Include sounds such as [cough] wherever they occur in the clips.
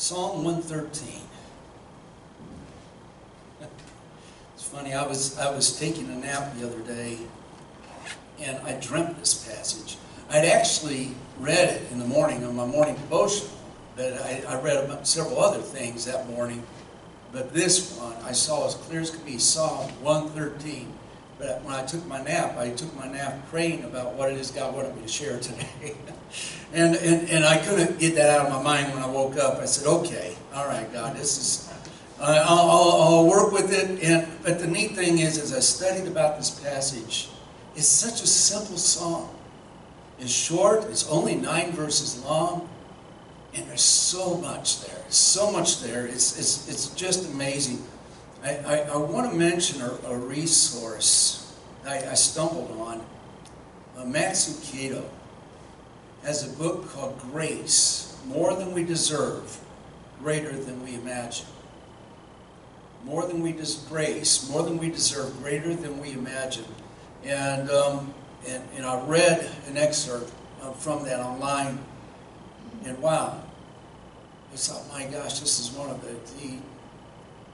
Psalm 113. It's funny, I was, I was taking a nap the other day and I dreamt this passage. I'd actually read it in the morning on my morning devotional, but I, I read several other things that morning. But this one I saw as clear as could be Psalm 113. But when I took my nap, I took my nap praying about what it is God wanted me to share today. [laughs] and, and, and I couldn't get that out of my mind when I woke up. I said, okay, all right, God, this is, uh, I'll, I'll, I'll work with it. And, but the neat thing is, as I studied about this passage, it's such a simple song. It's short, it's only nine verses long, and there's so much there. So much there. It's, it's, it's just amazing. I, I, I want to mention a, a resource I, I, stumbled on. Uh, Max Lucado has a book called Grace More Than We Deserve, Greater Than We Imagine. More than we des- grace, more than we deserve, greater than we imagine. And, um, and, and I read an excerpt uh, from that online, and wow, I thought, my gosh, this is one of the, the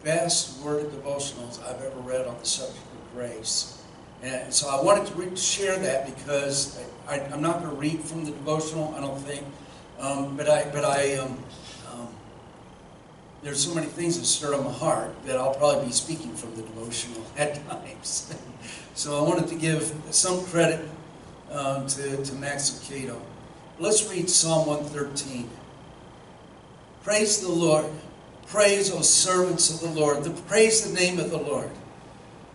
best worded devotionals I've ever read on the subject of grace. And so I wanted to re- share that because I, am not going to read from the devotional, I don't think. Um, but I, but I, um, um, there's so many things that stirred on my heart that I'll probably be speaking from the devotional [laughs] at times. [laughs] so I wanted to give some credit um, to, to Max Lucado. Let's read Psalm 113. Praise the Lord. Praise, O servants of the Lord. The, praise the name of the Lord.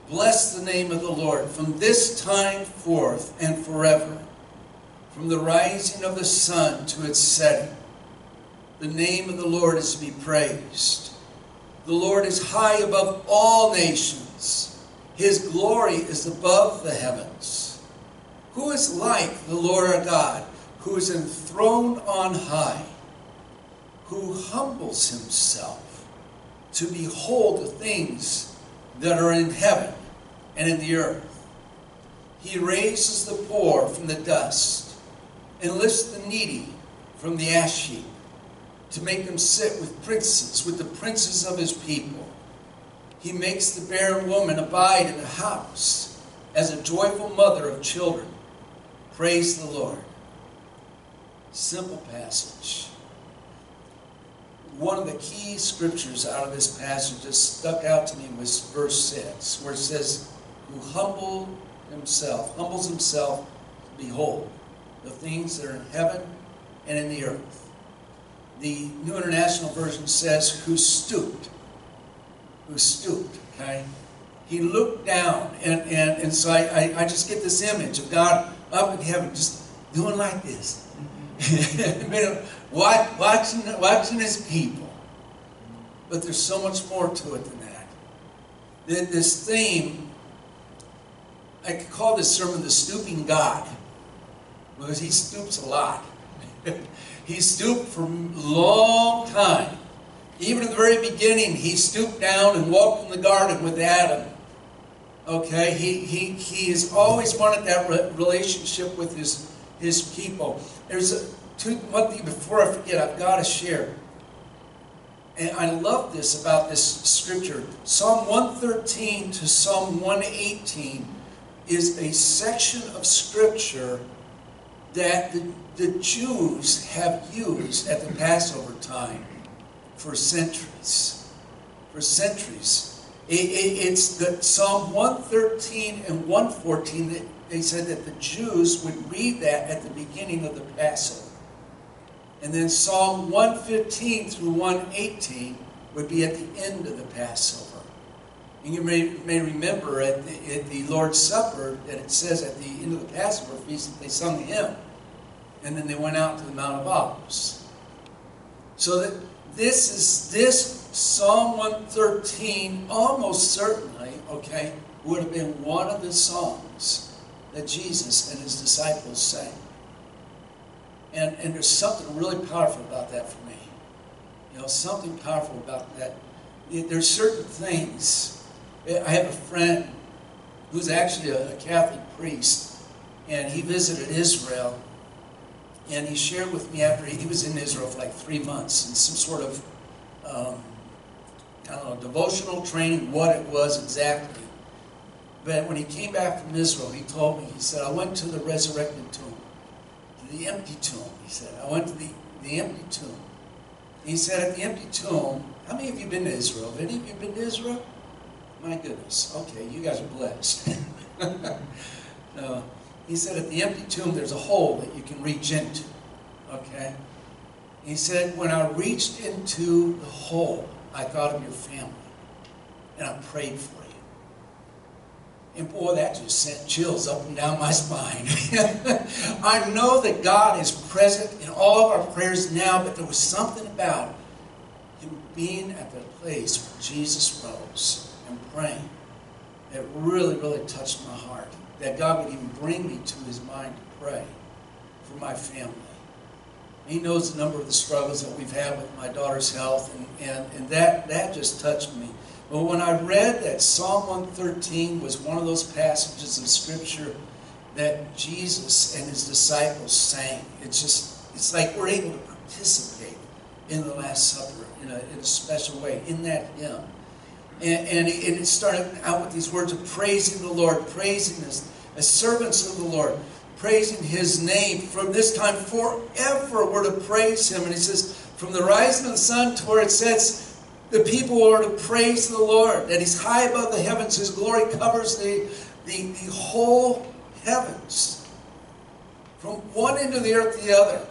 Bless the name of the Lord from this time forth and forever. From the rising of the sun to its setting. The name of the Lord is to be praised. The Lord is high above all nations. His glory is above the heavens. Who is like the Lord our God, who is enthroned on high? Who humbles himself to behold the things that are in heaven and in the earth. He raises the poor from the dust and lifts the needy from the ash heap to make them sit with princes, with the princes of his people. He makes the barren woman abide in the house as a joyful mother of children. Praise the Lord. Simple passage one of the key scriptures out of this passage that stuck out to me was verse 6, where it says, Who humbled himself, humbles himself behold the things that are in heaven and in the earth. The New International Version says, Who stooped. Who stooped, okay? He looked down, and, and, and so I, I, I just get this image of God up in heaven just doing like this. [laughs] watching, watching his people. But there's so much more to it than that. This theme, I could call this sermon the stooping God, because he stoops a lot. [laughs] he stooped for a long time. Even at the very beginning, he stooped down and walked in the garden with Adam. Okay, he, he, he has always wanted that relationship with his, his people. There's a, two, one thing before I forget, I've got to share. And I love this about this scripture. Psalm 113 to Psalm 118 is a section of scripture that the, the Jews have used at the Passover time for centuries. For centuries. It, it, it's the Psalm 113 and 114 that they said that the Jews would read that at the beginning of the Passover. And then Psalm 115 through 118 would be at the end of the Passover. And you may, may remember at the, at the Lord's Supper that it says at the end of the Passover feast that they sung hymn. And then they went out to the Mount of Olives. So that this is this Psalm 113 almost certainly, okay, would have been one of the songs that Jesus and his disciples sang. And, and there's something really powerful about that for me. You know, something powerful about that. There's certain things. I have a friend who's actually a Catholic priest, and he visited Israel. And he shared with me after he he was in Israel for like three months in some sort of um, kind of a devotional training, what it was exactly. But when he came back from Israel, he told me, he said, I went to the resurrected tomb, to the empty tomb, he said. I went to the, the empty tomb. He said, at the empty tomb, how many of you been to Israel? Have any of you been to Israel? My goodness. Okay, you guys are blessed. [laughs] he said, at the empty tomb, there's a hole that you can reach into. Okay? He said, when I reached into the hole, I thought of your family. And I prayed for. And boy, that just sent chills up and down my spine. [laughs] I know that God is present in all of our prayers now, but there was something about Him being at the place where Jesus rose and praying that really, really touched my heart. That God would even bring me to His mind to pray for my family. He knows the number of the struggles that we've had with my daughter's health, and, and, and that, that just touched me. But when I read that Psalm 113 was one of those passages of Scripture that Jesus and his disciples sang, it's just, it's like we're able to participate in the Last Supper in a, in a special way, in that hymn. And, and, it started out with these words of praising the Lord, praising us as servants of the Lord, praising his name from this time forever. We're to praise him. And he says, from the rising of the sun to where it sets, the people are to praise the Lord, that He's high above the heavens. His glory covers the, the, the whole heavens. From one end of the earth to the other.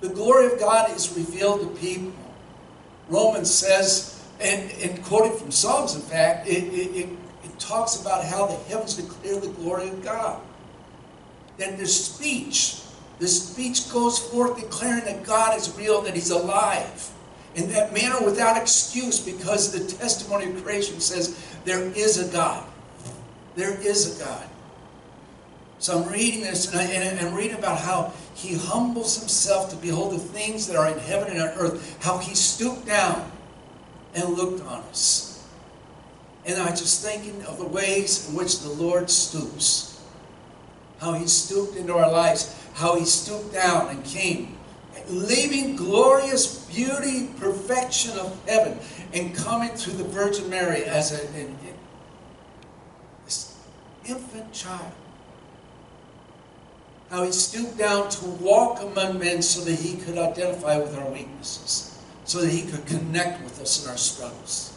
The glory of God is revealed to people. Romans says, and, and quoting from Psalms, in fact, it, it, it, talks about how the heavens declare the glory of God. And their speech, the speech goes forth declaring that God is real, that He's alive in that manner without excuse because the testimony of creation says there is a God. There is a God. So I'm reading this and, I, and I'm reading about how he humbles himself to behold the things that are in heaven and on earth, how he stooped down and looked on us. And I'm just thinking of the ways in which the Lord stoops. How he stooped into our lives, how he stooped down and came leaving glorious beauty, perfection of heaven, and coming through the Virgin Mary as a, an, infant child. How he stooped down to walk among men so that he could identify with our weaknesses, so that he could connect with us in our struggles.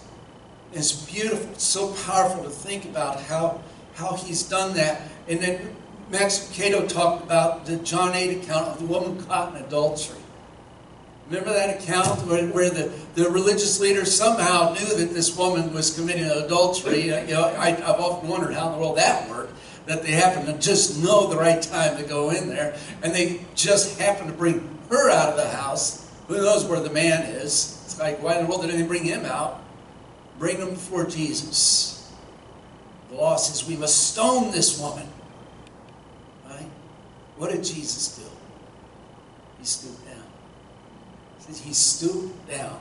It's beautiful, it's so powerful to think about how, how he's done that. And then Max Lucado talked about the John 8 account of the woman caught in adultery. Remember that account where, where the, the religious leaders somehow knew that this woman was committing adultery? You know, I, I've often wondered how in the world that worked. That they happened to just know the right time to go in there, and they just happened to bring her out of the house. Who knows where the man is? It's like, why in the world did they bring him out? Bring him before Jesus. The law says we must stone this woman. What did Jesus do? He stooped down. he stooped down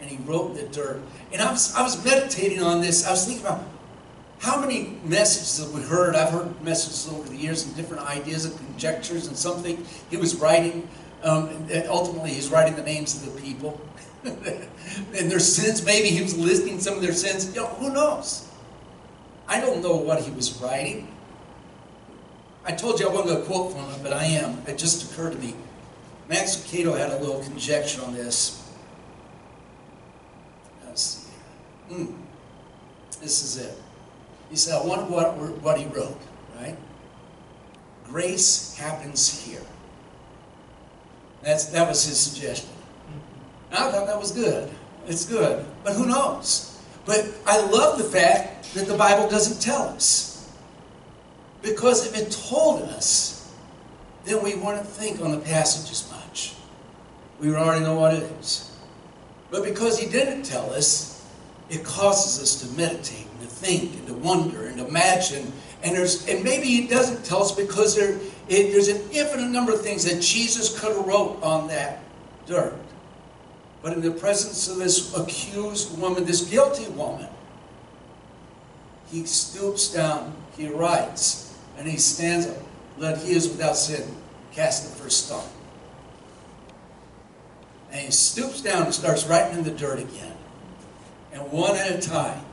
and he wrote in the dirt. And I was, I was meditating on this. I was thinking about how many messages have we heard. I've heard messages over the years and different ideas and conjectures and something he was writing. Um, ultimately, he's writing the names of the people [laughs] and their sins. Maybe he was listing some of their sins. You know, who knows? I don't know what he was writing. I told you I wasn't going to quote from him, but I am. It just occurred to me. Max Lucado had a little conjecture on this. Let's see. Mm. This is it. He said, I wonder what, what he wrote, right? Grace happens here. That's, that was his suggestion. And I thought that was good. It's good. But who knows? But I love the fact that the Bible doesn't tell us. Because if it told us, then we wouldn't think on the passage as much we already know what it is. But because he didn't tell us, it causes us to meditate and to think and to wonder and to imagine. And there's and maybe he doesn't tell us because there it, there's an infinite number of things that Jesus could have wrote on that dirt. But in the presence of this accused woman, this guilty woman, he stoops down, he writes, and he stands up. Let he is without sin cast the first stone. And he stoops down and starts writing in the dirt again. And one at a time.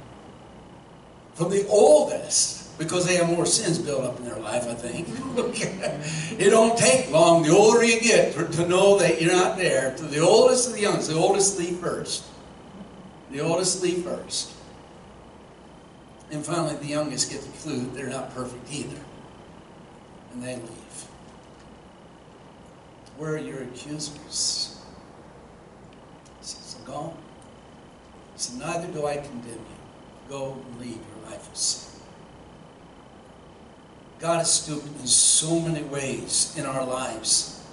From the oldest, because they have more sins built up in their life, I think. [laughs] it don't take long, the older you get, to know that you're not there. To the oldest of the youngest, the oldest leave first. The oldest leave first. And finally, the youngest get the clue that they're not perfect either. And they leave. Where are your accusers? He says, I'm gone. He said, Neither do I condemn you. Go and leave your life of sin. God has stooped in so many ways in our lives.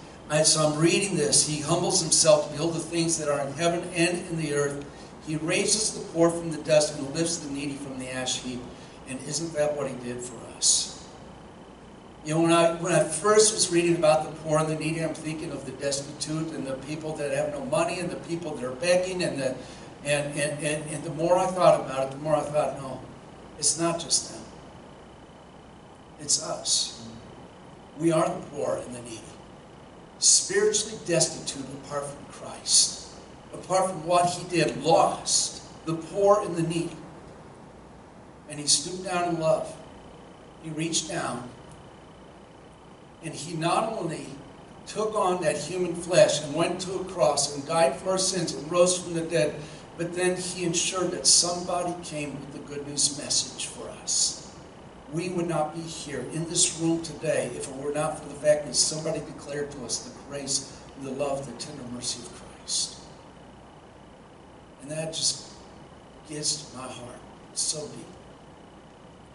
So I'm reading this, He humbles Himself to behold the things that are in heaven and in the earth. He raises the poor from the dust and lifts the needy from the ash heap. And isn't that what He did for us? You know, when I, when I first was reading about the poor and the needy, I'm thinking of the destitute and the people that have no money and the people that are begging. And, the, and, and, and, and the more I thought about it, the more I thought, no, it's not just them. It's us. We are the poor and the needy. Spiritually destitute apart from Christ. Apart from what he did, lost. The poor and the needy. And he stooped down in love. He reached down and he not only took on that human flesh and went to a cross and died for our sins and rose from the dead, but then he ensured that somebody came with the good news message for us. We would not be here in this room today if it were not for the fact that somebody declared to us the grace, the love, the tender mercy of Christ. And that just gets to my heart so deep.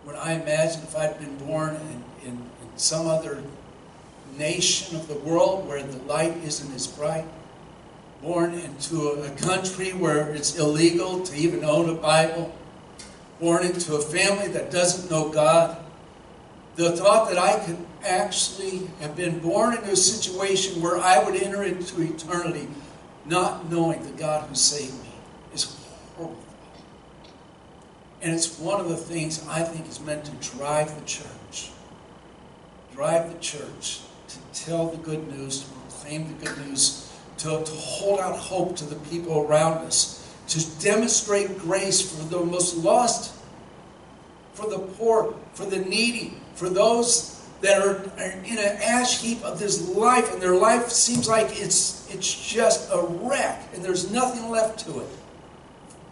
When I imagine if I'd been born in, in, in some other nation of the world where the light isn't as bright, born into a country where it's illegal to even own a Bible, born into a family that doesn't know God. The thought that I could actually have been born into a situation where I would enter into eternity not knowing the God who saved me is horrible. And it's one of the things I think is meant to drive the church. Drive the church to tell the good news, to proclaim the good news, to, to hold out hope to the people around us, to demonstrate grace for the most lost, for the poor, for the needy, for those that are, in an ash heap of this life, and their life seems like it's, it's just a wreck, and there's nothing left to it.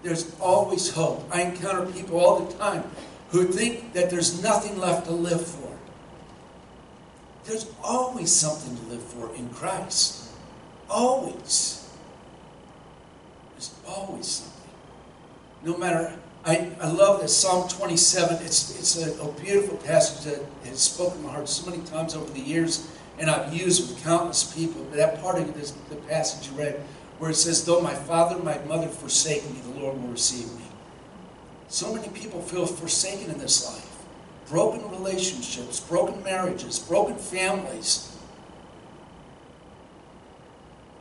There's always hope. I encounter people all the time who think that there's nothing left to live for. There's always something to live for in Christ. Always. There's always something. No matter, I, I love this Psalm 27. It's, it's a, a beautiful passage that has spoken my heart so many times over the years, and I've used with countless people. But that part of it is the passage you read, where it says, Though my father and my mother forsake me, the Lord will receive me. So many people feel forsaken in this life broken relationships, broken marriages, broken families.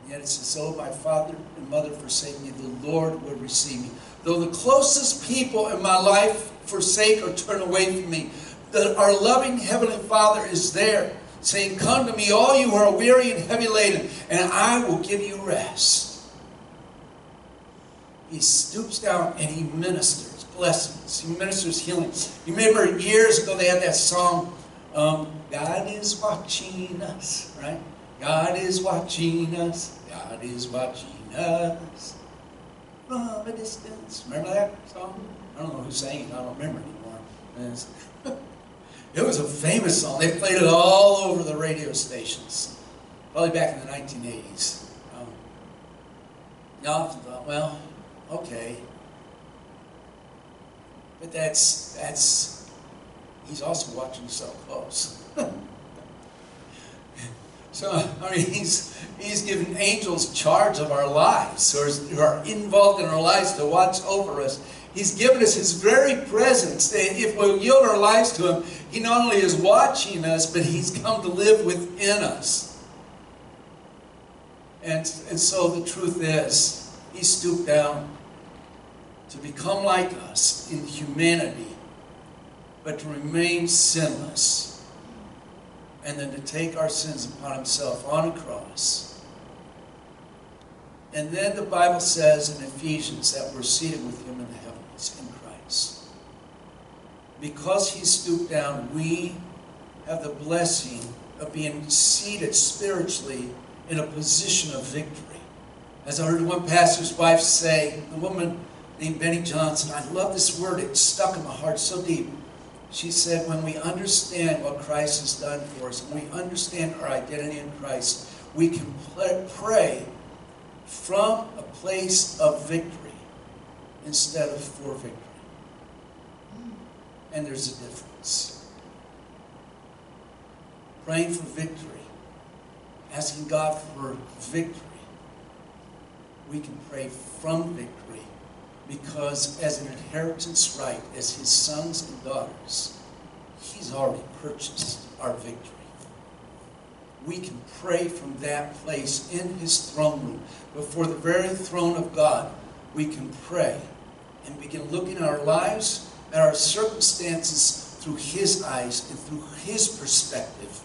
And yet it says, though my father and mother forsake me, the Lord will receive me. Though the closest people in my life forsake or turn away from me, that our loving Heavenly Father is there, saying, Come to me, all you who are weary and heavy laden, and I will give you rest. He stoops down and he ministers blessings. He ministers healing. You remember years ago they had that song, um, God is watching us, right? God is watching us. God is watching us from a distance. Remember that song? I don't know who sang it. I don't remember anymore. [laughs] it was a famous song. They played it all over the radio stations, probably back in the 1980s. Um, I often thought, well, okay, but that's, that's, he's also watching so close. [laughs] so, I mean, he's, he's given angels charge of our lives, who are involved in our lives to watch over us. He's given us His very presence. If we yield our lives to Him, He not only is watching us, but He's come to live within us. And, and so the truth is, He stooped down to become like us in humanity, but to remain sinless, and then to take our sins upon himself on a cross, And then the Bible says in Ephesians that we're seated with him in the heavens in Christ. Because he stooped down, we have the blessing of being seated spiritually in a position of victory. As I heard one pastor's wife say, the woman named Beni Johnson, I love this word, it stuck in my heart so deep. She said, when we understand what Christ has done for us, when we understand our identity in Christ, we can pray from a place of victory instead of for victory. And there's a difference. Praying for victory, asking God for victory, we can pray from victory because as an inheritance right, as his sons and daughters, he's already purchased our victory. We can pray from that place in his throne room, before the very throne of God. We can pray and begin looking at our lives, at our circumstances through his eyes and through his perspective.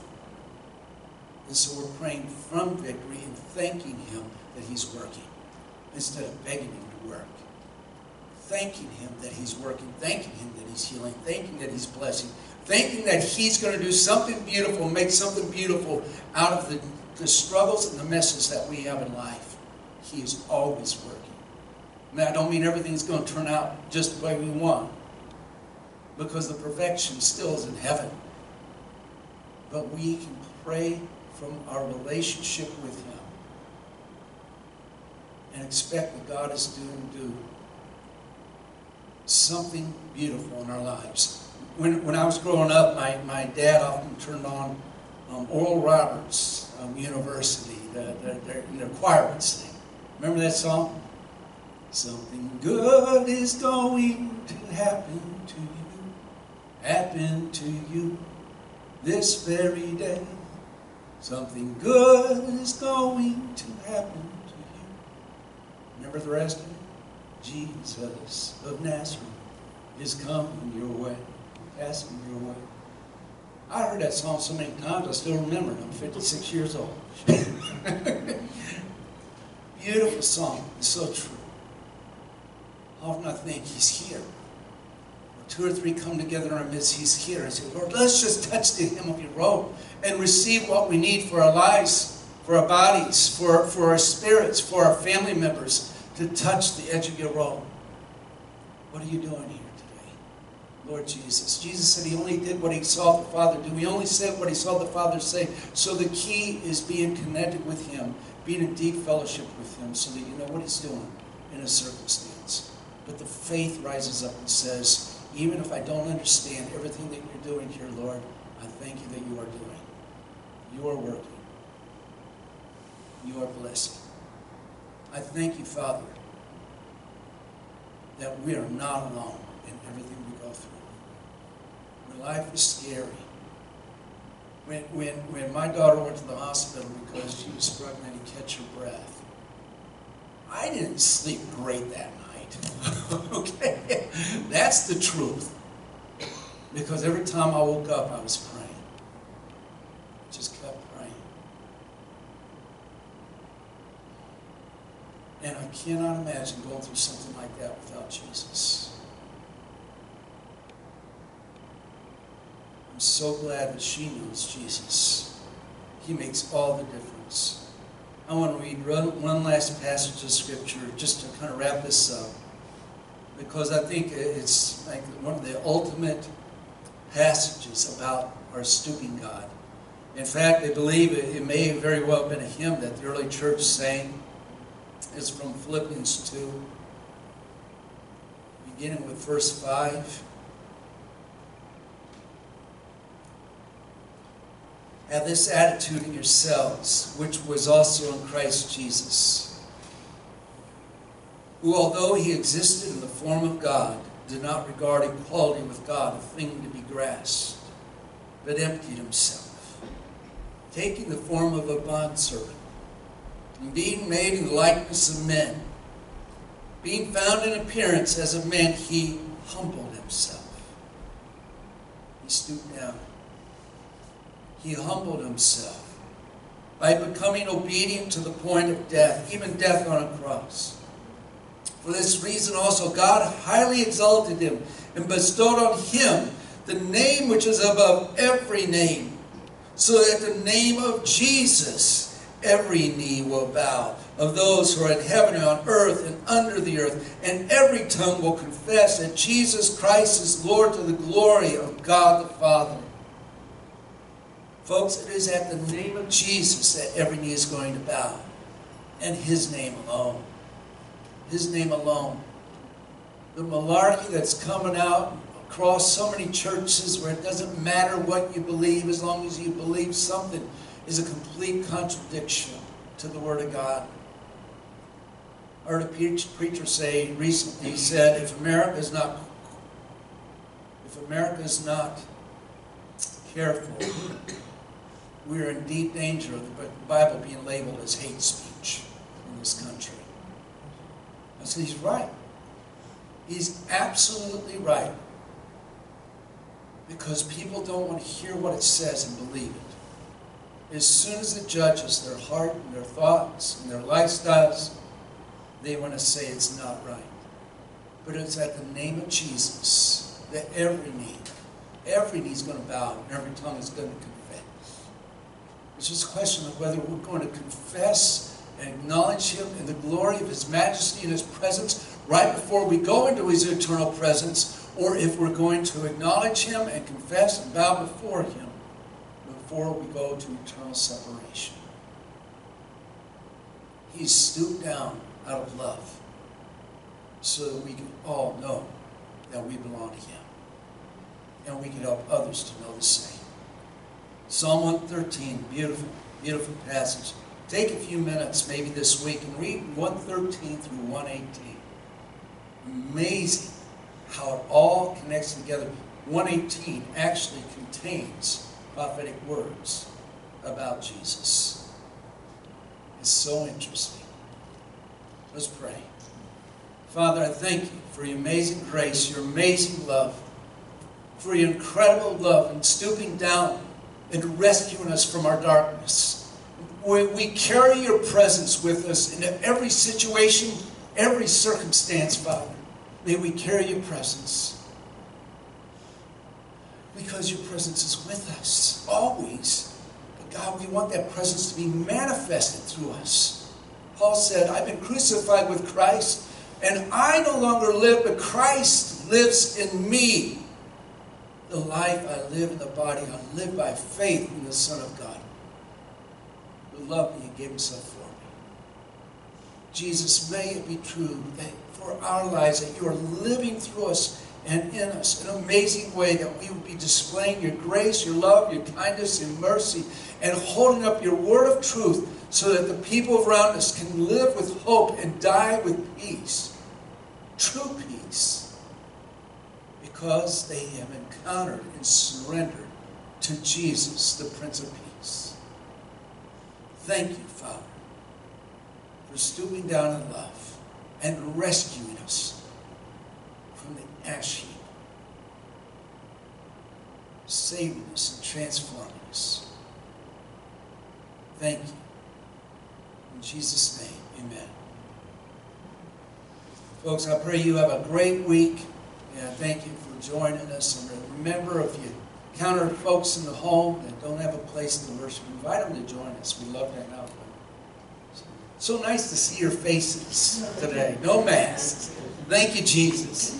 And so we're praying from victory and thanking him that he's working instead of begging him to work. Thanking him that he's working, thanking him that he's healing, thanking that he's blessing, thinking that he's going to do something beautiful, make something beautiful out of the, the struggles and the messes that we have in life. He is always working. Now, I don't mean everything's going to turn out just the way we want, because the perfection still is in heaven. But we can pray from our relationship with Him and expect that God is doing do something beautiful in our lives. When, when I was growing up, my, my dad often turned on um, Oral Roberts um, University, the, the, the, the requirements thing. Remember that song? Something good is going to happen to you, happen to you this very day. Something good is going to happen to you. Remember the rest of it? Jesus of Nazareth is coming your way, passing your way. I heard that song so many times, I still remember it. I'm 56 years old. [laughs] Beautiful song. It's so true. Often I think he's here. Two or three come together our midst, he's here. I say, Lord, let's just touch the hem of your robe and receive what we need for our lives for our bodies, for, for our spirits, for our family members to touch the edge of your robe. What are you doing here today? Lord Jesus. Jesus said he only did what he saw the Father do. He only said what he saw the Father say. So the key is being connected with him, being in deep fellowship with him so that you know what he's doing in a circumstance. But the faith rises up and says, even if I don't understand everything that you're doing here, Lord, I thank you that you are doing. You are working You are blessing. I thank you, Father, that we are not alone in everything we go through. When life is scary, when, when, when my daughter went to the hospital because she was struggling to catch her breath, I didn't sleep great that night. [laughs] okay? That's the truth. Because every time I woke up, I was praying. Just kept And I cannot imagine going through something like that without Jesus. I'm so glad that she knows Jesus. He makes all the difference. I want to read one last passage of Scripture just to kind of wrap this up. Because I think it's like one of the ultimate passages about our stooping God. In fact, they believe it, may very well have been a hymn that the early church sang is from Philippians 2, beginning with verse 5. Have this attitude in yourselves, which was also in Christ Jesus, who, although he existed in the form of God, did not regard equality with God a thing to be grasped, but emptied himself, taking the form of a bondservant and being made in the likeness of men. Being found in appearance as a man, he humbled himself. He stooped down. He humbled himself by becoming obedient to the point of death, even death on a cross. For this reason also God highly exalted him and bestowed on him the name which is above every name, so that the name of Jesus every knee will bow of those who are in heaven and on earth and under the earth, and every tongue will confess that Jesus Christ is Lord to the glory of God the Father. Folks, it is at the name of Jesus that every knee is going to bow, and His name alone. His name alone. The malarkey that's coming out across so many churches where it doesn't matter what you believe as long as you believe something is a complete contradiction to the Word of God. I heard a preacher say recently, he said, if America is not, if America is not careful, we are in deep danger of the Bible being labeled as hate speech in this country. I said, he's right. He's absolutely right. Because people don't want to hear what it says and believe it as soon as it judges their heart and their thoughts and their lifestyles, they want to say it's not right. But it's at the name of Jesus that every knee, every knee is going to bow and every tongue is going to confess. It's just a question of whether we're going to confess and acknowledge Him in the glory of His majesty and His presence right before we go into His eternal presence, or if we're going to acknowledge Him and confess and bow before Him before we go to eternal separation. He stooped down out of love so that we can all know that we belong to Him. And we can help others to know the same. Psalm 113, beautiful, beautiful passage. Take a few minutes, maybe this week, and read 113 through 118. Amazing how it all connects together. 118 actually contains prophetic words about Jesus. It's so interesting. Let's pray. Father, I thank you for your amazing grace, your amazing love, for your incredible love in stooping down and rescuing us from our darkness. We, we carry your presence with us in every situation, every circumstance, Father. May we carry your presence. Because your presence is with us, always. But God, we want that presence to be manifested through us. Paul said, I've been crucified with Christ, and I no longer live, but Christ lives in me. The life I live in the body, I live by faith in the Son of God, who loved me and gave himself for me. Jesus, may it be true that for our lives, that you are living through us and in us an amazing way that we would be displaying your grace, your love, your kindness, your mercy, and holding up your word of truth so that the people around us can live with hope and die with peace. True peace. Because they have encountered and surrendered to Jesus, the Prince of Peace. Thank you, Father, for stooping down in love and rescuing us ash heap, saving us and transforming us. Thank you. In Jesus' name, amen. Folks, I pray you have a great week. And I thank you for joining us. And remember, if you encounter folks in the home that don't have a place to worship, invite them to join us. We love hanging out. So nice to see your faces today. No masks. Thank you, Jesus.